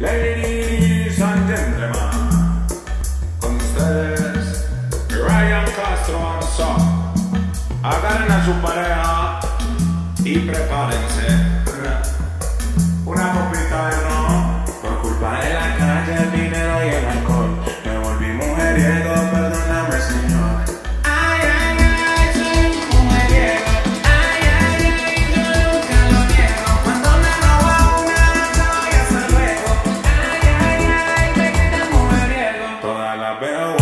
Ladies and gentlemen, con ustedes, Ryan Castro and Anzó. Agarren a su pareja y prepárense. bound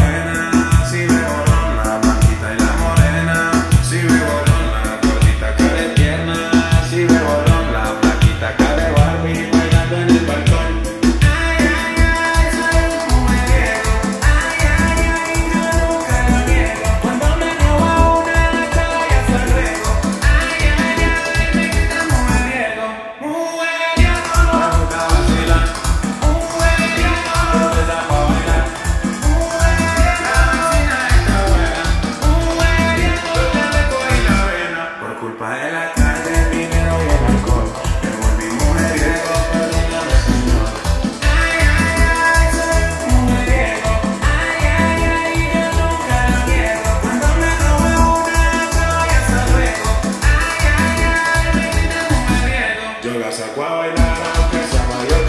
de la calle, el dinero y el alcohol. Me volví mujeriego, perdóname, señor. Ay, ay, ay, soy un mujeriego. Ay, ay, ay, yo nunca lo quiero. Cuando me robo una, la doy hasta luego. Ay, ay, ay, me quita mujeriego. Yo la saco a bailar, aunque sea mayor.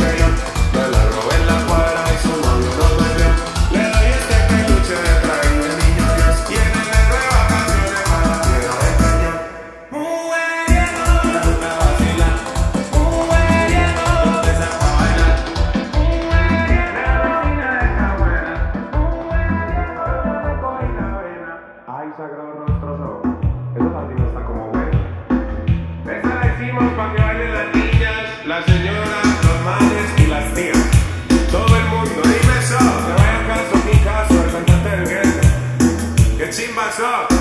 What's up?